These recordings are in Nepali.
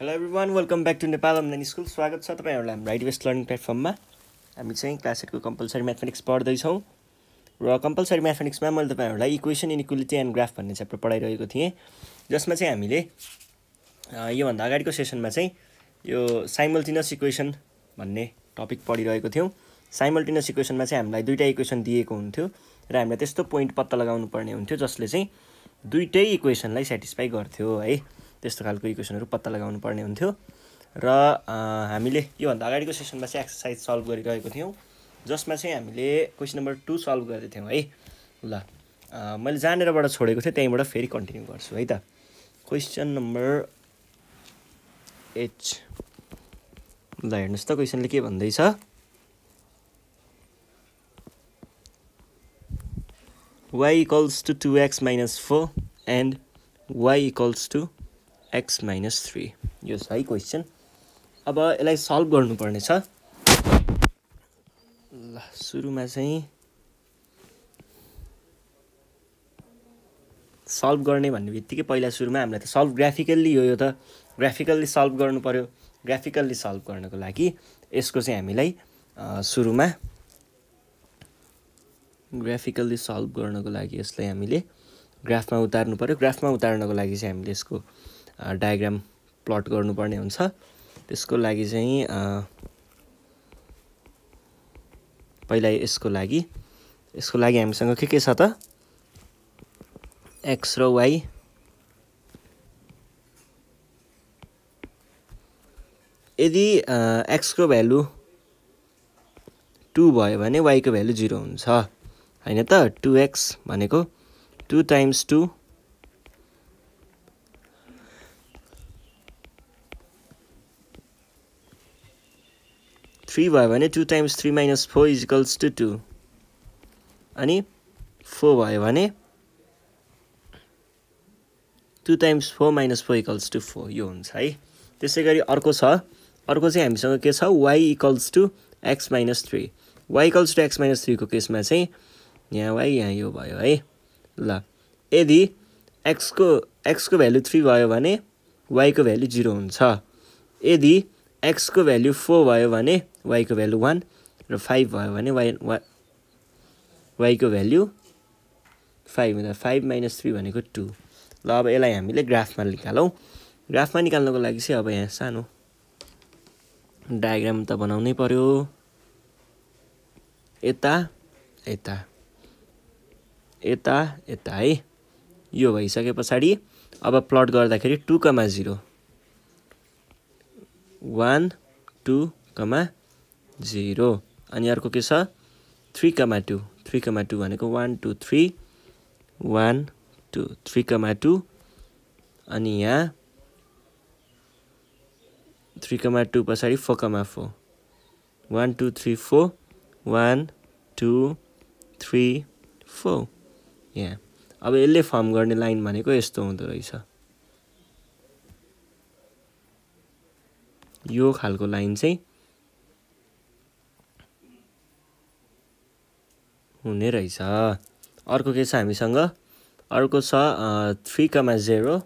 Hello everyone welcome back to Nepal online school स्वागत छ तपाईँहरूलाई हाम्रो राइट वेस्ट लर्निङ प्लेटफर्ममा हामी चाहिँ क्लास एटको कम्पलसरी म्याथमेटिक्स पढ्दैछौँ र कम्पलसरी म्याथमेटिक्समा मैले तपाईँहरूलाई इक्वेसन इनइक्वलिटी एन्ड ग्राफ भन्ने च्याप्टर पढाइरहेको थिएँ जसमा चाहिँ हामीले योभन्दा अगाडिको सेसनमा चाहिँ यो साइमल्टिनस इक्वेसन भन्ने टपिक पढिरहेको थियौँ साइमल्टिनस इक्वेसनमा चाहिँ हामीलाई दुइटा इक्वेसन दिएको हुन्थ्यो र हामीलाई त्यस्तो पोइन्ट पत्ता लगाउनु पर्ने हुन्थ्यो जसले चाहिँ दुइटै इक्वेसनलाई सेटिस्फाई गर्थ्यो है त्यस्तो खालको इक्वेसनहरू पत्ता लगाउनु पर्ने हुन्थ्यो। र हामीले योभन्दा अगाडिको सेसनमा चाहिँ एक्सर्साइज सल्भ गरिरहेको थियौँ जसमा चाहिँ हामीले क्वेसन नम्बर टू सल्भ गर्दै थियौँ है। ल मैले जहाँनिरबाट छोडेको थिएँ त्यहीँबाट फेरि कन्टिन्यू गर्छु है त। क्वेसन नम्बर एच ल हेर्नुहोस् त क्वेसनले के भन्दैछ? y equals to 2x minus 4 and y equals to x minus three यो छ है क्वेसन अब यसलाई सल्भ छ ल सुरुमा चाहिँ सल्भ गर्ने भन्ने बित्तिकै पहिला सुरुमा हामीलाई त सल्भ ग्राफिकल्ली हो यो त। ग्राफिकल्ली सल्भ गर्नु पऱ्यो ग्राफिकल्ली सल्भ गर्नको लागि यसको चाहिँ हामीलाई सुरुमा ग्राफिकल्ली सल्भ गर्नको लागि यसलाई हामीले ग्राफमा उतार्नु पऱ्यो ग्राफमा उतार्नको लागि चाहिँ हामीले यसको डायग्राम प्लट गर्नुपर्ने हुन्छ। त्यसको लागि चाहिँ पहिला यसको लागि यसको लागि हामीसँग के के छ त? एक्स र वाइ यदि एक्सको भ्यालु टु भयो भने वाइको भ्यालु जिरो हुन्छ। होइन त? टु एक्स भनेको टु टाइम्स टू थ्री भयो भने two times three minus four equals to two अनि फोर भयो भने two times four minus four equals to four यो हुन्छ है त्यसै गरी अर्को छ। अर्को चाहिँ हामीसँग के छ? Y equals to x minus three y equals to x minus थ्रीको केसमा चाहिँ यहाँ वाइ यहाँ यो भयो है। ल। यदि एक्सको एक्सको भ्यालु थ्री भयो भने वाइको भ्यालु जिरो हुन्छ। यदि एक्सको भ्याल्यु फोर भयो भने वाइको भ्यालु वान र फाइभ भयो भने वाइ वा वाइको भ्याल्यु फाइभ हुँदा फाइभ माइनस थ्री भनेको टू ल अब यसलाई हामीले ग्राफमा निकालौँ। ग्राफमा निकाल्नको लागि चाहिँ अब यहाँ सानो डायग्राम त बनाउनै पऱ्यो यता यता यता यता है। यो भइसके पछाडि अब प्लट गर्दाखेरि two comma zero one two comma zero. अनि अर्को के छ? Three comma two. Three comma two भनेको one two three. One two three comma two. अनि यहाँ थ्री कमा टू पछाडि four comma four. One two three four. One two three four. यहाँ। अब यसले फर्म गर्ने लाइन भनेको यस्तो हुँदो रहेछ। यो खालको लाइन चाहिँ हुने रहेछ। अर्को के छ हामीसँग? अर्को छ थ्री कमा जेरो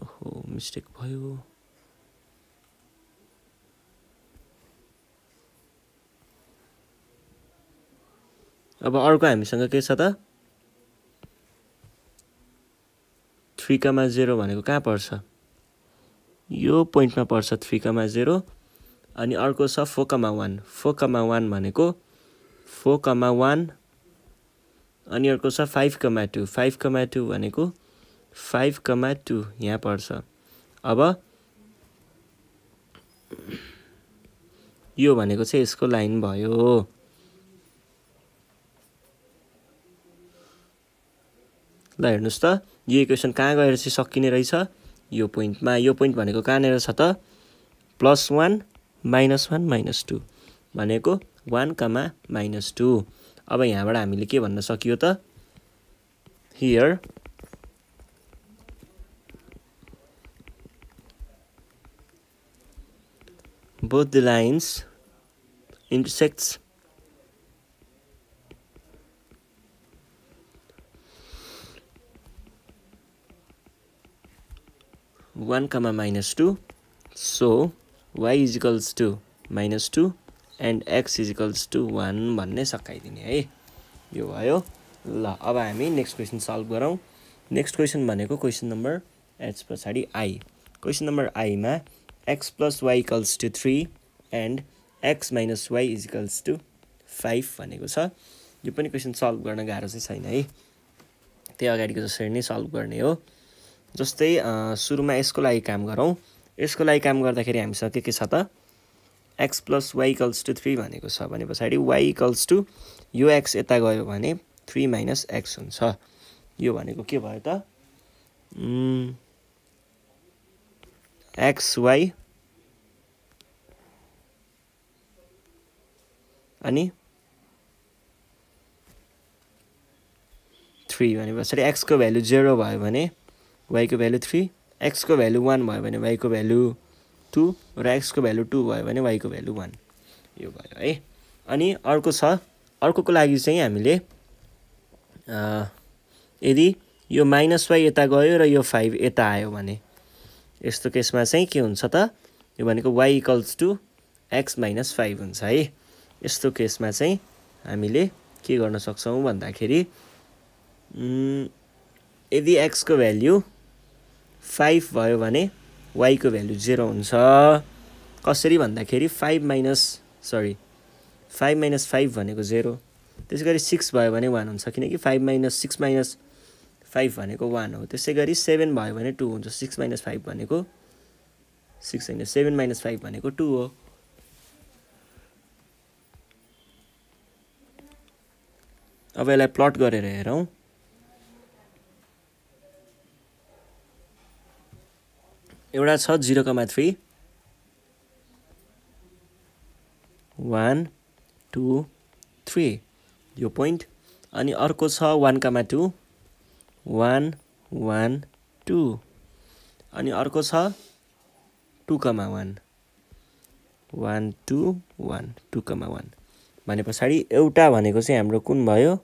ओहो मिस्टेक भयो। अब अर्को हामीसँग के छ त थ्री कमा जेरो भनेको कहाँ पर्छ? यो पोइन्टमा पर्छ थ्री कमा जेरो अनि अर्को छ four comma one. Four comma one भनेको फोर कमा वान अनि अर्को छ five comma two. Five comma two भनेको फाइभ कमा टू यहाँ पर्छ। अब यो भनेको चाहिँ यसको लाइन भयो। ल हेर्नुहोस् त। यो इक्वेसन कहाँ गएर चाहिँ सकिने रहेछ? यो पोइन्टमा यो पोइन्ट भनेको कहाँनिर छ त? Plus one minus one minus two भनेको वान कमा माइनस टू अब यहाँबाट हामीले के भन्न सकियो त? Here both the lines intersects one comma minus two so y equals to minus two and x equals to one भन्ने सकाइदिने है। यो भयो। ल अब हामी नेक्स्ट क्वेसन सल्भ गरौँ। नेक्स्ट क्वेसन भनेको क्वेसन नम्बर एच पछाडि I question number Aima x plus y equals to three and x minus y equals to five भनेको छ। यो पनि क्वेसन सल्भ गर्न गाह्रो चाहिँ छैन है। त्यही अगाडिको जसरी नै सल्भ गर्ने हो। जस्तै सुरुमा यसको लागि काम गरौँ। यसको लागि काम गर्दाखेरि हामीसँग के के छ त? X plus y equals to three भनेको छ। भने पछाडि वाइ इक्वल्स टु यो एक्स यता गयो भने थ्री माइनस एक्स हुन्छ। यो भनेको के भयो त? एक्स वाइ अनि थ्री भने पछाडि एक्सको भ्यालु जेरो भयो भने वाइको भ्यालु थ्री एक्सको भ्यालु वान भयो भने वाइको भ्यालु टू र एक्सको भ्यालु टू भयो भने वाइको भ्यालु वान यो भयो है। अनि अर्को छ अर्कोको लागि चाहिँ हामीले यदि यो माइनस वाइ यता गयो र यो फाइभ यता आयो भने यस्तो केसमा चाहिँ के हुन्छ त? यो भनेको y equals to x minus five हुन्छ है। यस्तो केसमा चाहिँ हामीले के गर्न सक्छौँ भन्दाखेरि यदि एक्सको भ्याल्यु फाइभ भयो भने वाइको भ्यालु जेरो हुन्छ। कसरी भन्दाखेरि five minus sorry five minus five भनेको जेरो। त्यसै गरी सिक्स भयो भने वान हुन्छ किनकि five minus six minus five भनेको वान हो। त्यसै गरी सेभेन भयो भने टू हुन्छ सिक्स माइनस फाइभ भनेको सिक्स होइन सेभेन माइनस फाइभ भनेको टू हो। अब यसलाई प्लट गरेर हेरौँ। एउटा छ zero comma three one two three यो पोइन्ट अनि अर्को छ one comma two one one two अनि अर्को छ two comma one one two one two comma one भने पछाडि एउटा भनेको चाहिँ हाम्रो कुन भयो?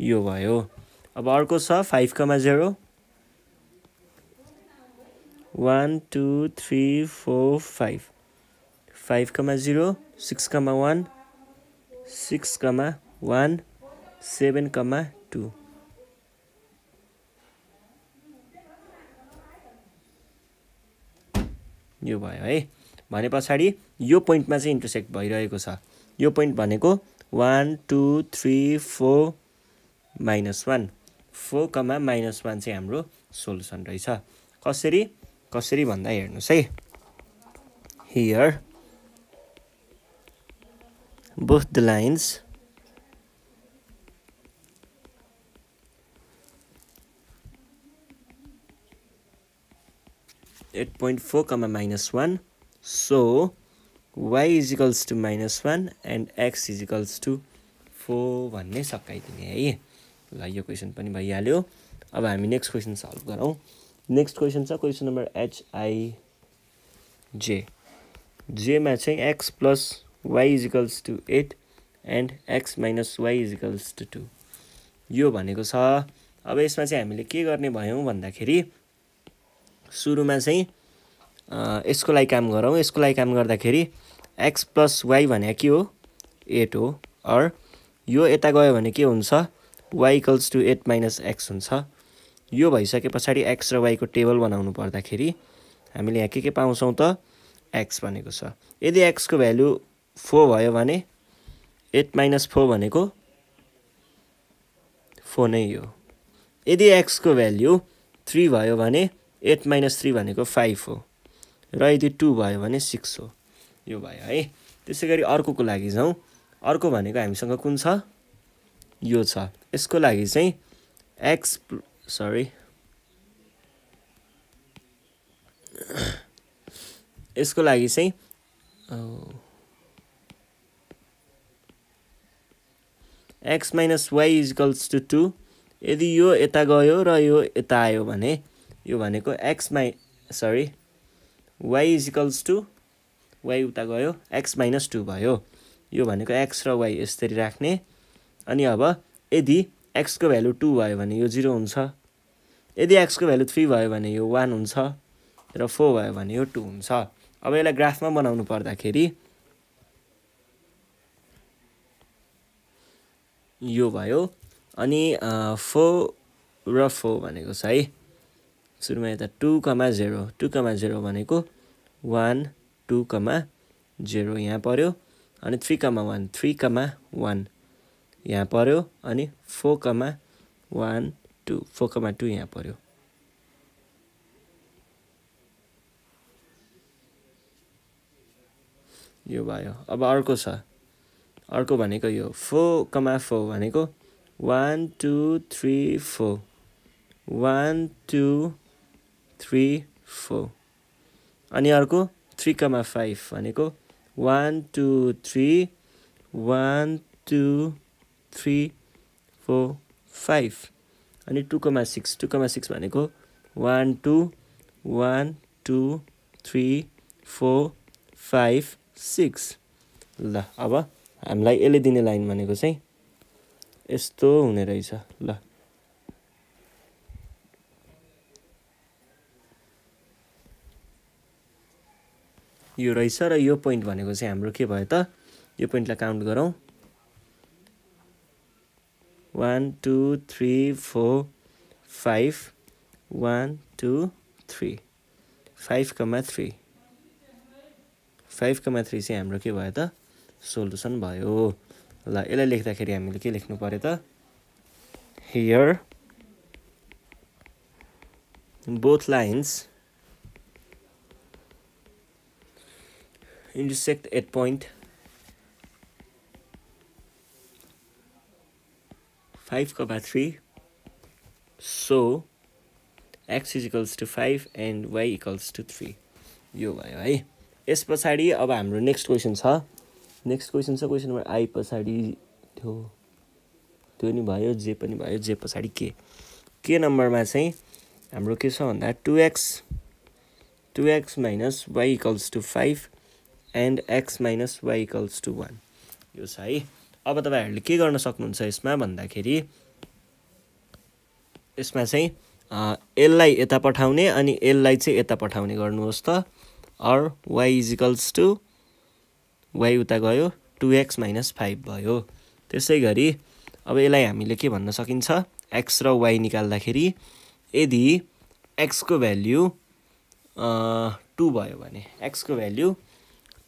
यो भयो। अब अर्को छ five comma zero one two three four five five comma zero six comma one six comma one seven comma two यो भयो है। भने पछाडि यो पोइन्टमा चाहिँ इन्टरसेक्ट भइरहेको छ। यो पोइन्ट भनेको one two three four minus one four comma minus one चाहिँ हाम्रो सोल्युसन रहेछ। कसरी? कसरी भन्दा हेर्नुहोस् है। Here both the lines at point four comma minus one so y equals to minus one and x equals to four भन्ने सकाइदिने है। ल यो क्वेसन पनि भइहाल्यो। अब हामी नेक्स्ट क्वेसन सल्भ गरौँ। नेक्स्ट क्वेसन छ question number h i j जेमा चाहिँ x plus y equals to eight and x minus y equals to two यो भनेको छ। अब यसमा चाहिँ हामीले के गर्ने भयौँ भन्दाखेरि सुरुमा चाहिँ यसको लागि काम गरौँ। यसको लागि काम गर्दाखेरि एक्स प्लस वाइ भने के हो? एट हो। अर यो यता गयो भने के हुन्छ? Y equals to eight minus x हुन्छ। यो भइसके पछाडि एक्स र वाइको टेबल बनाउनु पर्दाखेरि हामीले यहाँ के के पाउँछौँ त? एक्स भनेको छ। यदि एक्सको भ्यालु फोर भयो भने एट माइनस फोर भनेको फोर नै हो। यदि एक्सको भ्याल्यु थ्री भयो भने एट माइनस थ्री भनेको फाइभ हो। र यदि टू भयो भने सिक्स हो। यो भयो है। त्यसै गरी अर्कोको लागि जाउँ। अर्को भनेको हामीसँग कुन छ? यो छ। यसको लागि चाहिँ एक्स सरी यसको लागि चाहिँ x minus y equals to two यदि यो यता गयो र यो यता आयो भने यो भनेको x my sorry y equals to y उता गयो एक्स माइनस टू भयो। यो भनेको एक्स र वाइ यसरी राख्ने। अनि अब यदि एक्सको भ्यालु टू भयो भने यो जिरो हुन्छ। यदि एक्सको भ्यालु थ्री भयो भने यो वान हुन्छ र फोर भयो भने यो टू हुन्छ। अब यसलाई ग्राफमा बनाउनु पर्दाखेरि यो भयो अनि फोर र फोर भनेको छ है। सुरुमा यता two comma zero two comma zero भनेको वान टू कमा जेरो यहाँ पऱ्यो अनि three comma one three comma one यहाँ पऱ्यो अनि four comma one two four comma two यहाँ पऱ्यो यो भयो। अब अर्को छ। अर्को भनेको यो फोर कमा फोर भनेको one two three four one two three four अनि अर्को थ्री कमा फाइभ भनेको one two three one two three four five अनि two comma six two comma six भनेको one two one two three four five six ल अब हामीलाई यसले दिने लाइन भनेको चाहिँ यस्तो हुने रहेछ। ल। यो रहेछ र यो पोइन्ट भनेको चाहिँ हाम्रो के भयो त? यो पोइन्टलाई काउन्ट गरौँ। One two three four five one two three five comma three five comma three चाहिँ हाम्रो के भयो त? सोल्युसन भयो। ल यसलाई लेख्दाखेरि हामीले के लेख्नु पऱ्यो त? Here both lines intersect at point 5 comma 3 so x is equals to 5 and y equals to 3 यो भयो है। यस पछाडि अब हाम्रो नेक्स्ट क्वेसन छ। नेक्स्ट क्वेसन छ क्वेसन नम्बर आई पछाडि त्यो त्यो नि भयो जे पनि भयो जे पछाडि के। के नम्बरमा चाहिँ हाम्रो के छ भन्दा two x two x minus y equals to five and x minus y equals to one यो छ है। अब तपाईँहरूले के गर्न सक्नुहुन्छ यसमा भन्दाखेरि यसमा चाहिँ एललाई यता पठाउने अनि एललाई चाहिँ यता पठाउने गर्नुहोस् त। Or y equals to y उता गयो टु एक्स माइनस फाइभ भयो। त्यसै गरी अब यसलाई हामीले के भन्न सकिन्छ? एक्स र वाइ निकाल्दाखेरि यदि एक्सको भ्याल्यु टु भयो भने एक्सको भ्याल्यु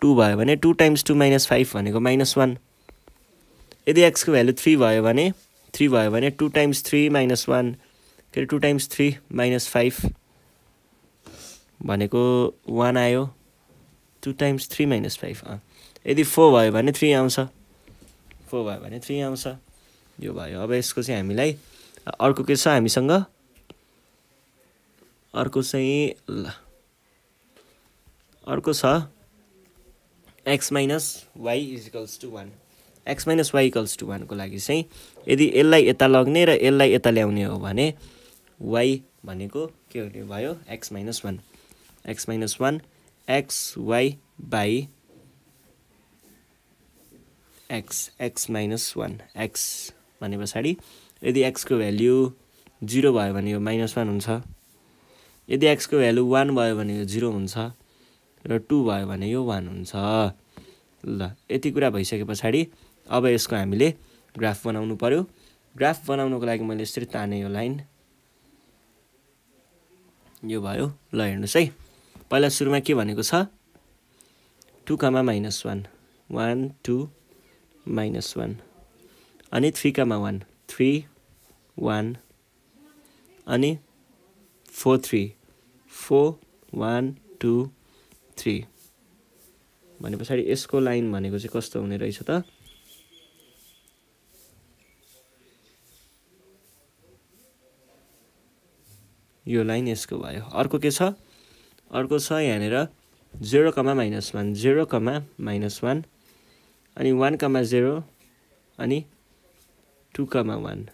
टु भयो भने two times two minus five भनेको माइनस वान यदि एक्सको भ्यालु थ्री भयो भने थ्री भयो भने two times three minus one के अरे two times three minus five भनेको वान आयो two times three minus five यदि फोर भयो भने थ्री आउँछ। फोर भयो भने थ्री आउँछ। यो भयो। अब यसको चाहिँ हामीलाई अर्को के छ हामीसँग? अर्को चाहिँ ल। अर्को छ x minus y equals to one x minus y equals to वानको लागि चाहिँ यदि यसलाई यता लग्ने र यसलाई यता ल्याउने हो भने वाइ भनेको के हुने भयो? X minus one x minus one x y by x x minus one x भने पछाडि यदि एक्सको भ्याल्यु जिरो भयो भने यो माइनस वान हुन्छ। यदि एक्सको भ्यालु वान भयो भने यो जिरो हुन्छ र टू भयो भने यो वान हुन्छ। ल यति कुरा भइसके पछाडि अब यसको हामीले ग्राफ बनाउनु पऱ्यो ग्राफ बनाउनुको लागि मैले यसरी ताने यो लाइन। यो भयो। ल हेर्नुहोस् है। पहिला सुरुमा के भनेको छ? Two comma minus one. One two minus one. अनि three comma one. Three one. अनि four three. Four one two three. भने पछाडि यसको लाइन भनेको चाहिँ कस्तो हुने रहेछ त? यो लाइन यसको भयो। अर्को के छ? अर्को छ यहाँनिर zero comma minus one zero comma minus one अनि वान कमा जेरो अनि टु कमा वान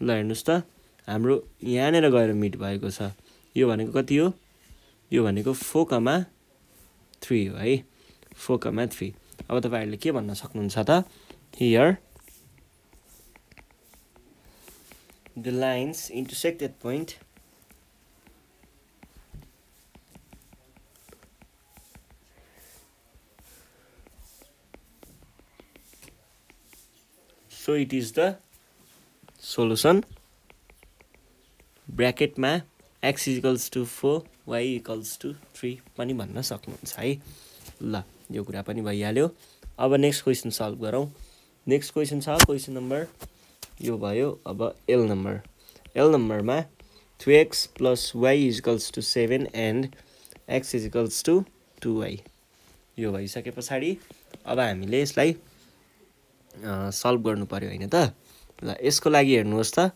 ल हेर्नुहोस् त। हाम्रो यहाँनिर गएर मिट भएको छ। यो भनेको कति हो? यो भनेको फोर कमा थ्री हो है। फोर कमा थ्री अब तपाईँहरूले के भन्न सक्नुहुन्छ त? Here the lines intersect at point so it is the solution ब्राकेटमा x equals to four y equals to three पनि भन्न सक्नुहुन्छ है। ल। यो कुरा पनि भइहाल्यो। अब नेक्स्ट क्वेसन सल्भ गरौँ। नेक्स्ट क्वेसन छ क्वेसन नम्बर यो भयो अब एल नम्बर एल नम्बरमा three x plus y equals to seven and x equals to two y यो भइसके पछाडि अब हामीले यसलाई सल्भ गर्नु पऱ्यो होइन त? ल यसको लागि हेर्नुहोस् त।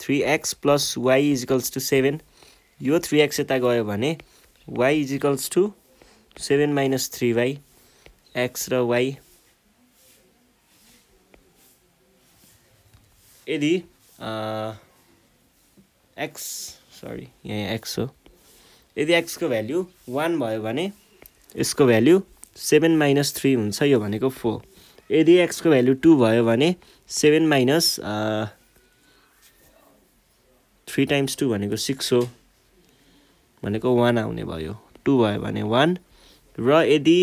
Three x plus y equals to seven यो थ्री एक्स यता गयो भने y equals to seven minus three y x र वाइ यदि एक्स सरी यहाँ एक्स हो। यदि एक्सको भ्याल्यु वान भयो भने यसको भ्याल्यु सेभेन माइनस थ्री हुन्छ यो भनेको फोर यदि एक्सको भ्याल्यु टू भयो भने seven minus three times two भनेको सिक्स हो। भनेको वान आउने भयो। टू भयो भने वान र यदि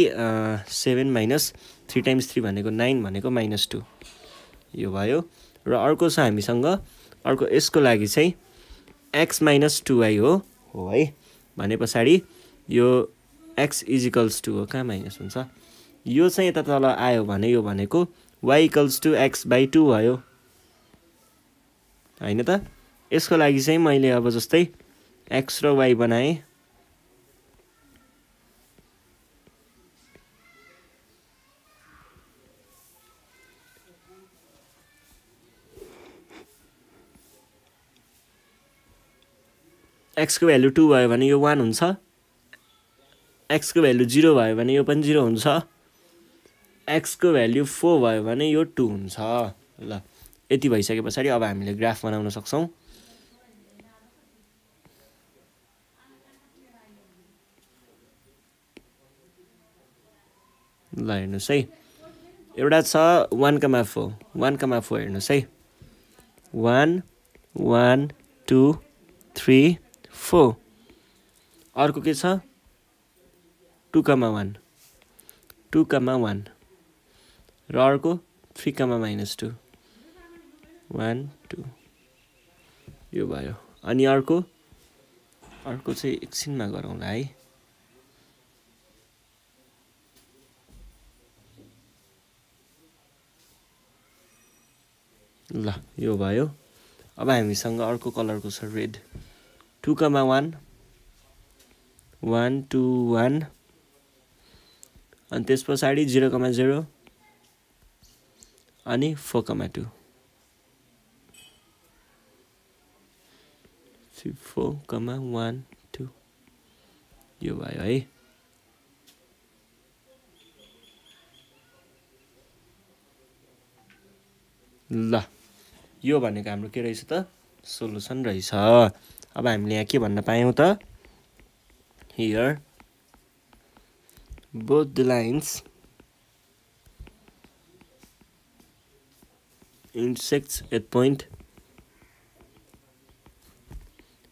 seven minus three times three भनेको नाइन भनेको माइनस टू यो भयो। र अर्को छ हामीसँग अर्को यसको लागि चाहिँ एक्स माइनस टू वाइ हो। हो है। भने पछाडि यो एक्स इजिकल्स टू हो। कहाँ माइनस हुन्छ? यो चाहिँ यता तल आयो भने यो भनेको y equals to x by two भयो। होइन त? यसको लागि चाहिँ मैले अब जस्तै एक्स र वाइ बनाएँ। एक्सको भ्यालु टू भयो भने यो वान हुन्छ। एक्सको भ्यालु जिरो भयो भने यो पनि जिरो हुन्छ। एक्सको भ्याल्यु फोर भयो भने यो टू हुन्छ। ल यति भइसके पछाडि अब हामीले ग्राफ बनाउन सक्छौँ। ल हेर्नुहोस् है। एउटा छ one comma four one comma four हेर्नुहोस् है। One one two three four. अर्को के छ? Two comma one two comma one र अर्को three comma minus two one two यो भयो। अनि अर्को? अर्को चाहिँ एकछिनमा गरौँला है। ल यो भयो। अब हामीसँग अर्को कलरको छ? Red two comma one one two one अनि त्यस पछाडि जिरो कमा जिरो अनि four comma two four comma one two यो भयो है ल। यो भनेको हाम्रो के रहेछ त? सोलुसन रहेछ। अब हामीले यहाँ के भन्न पायौँ त? Here both lines intersects at point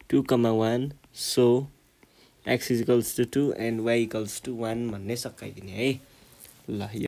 two comma one so x equals to two and y equals to one भन्ने सकाइदिने है। ल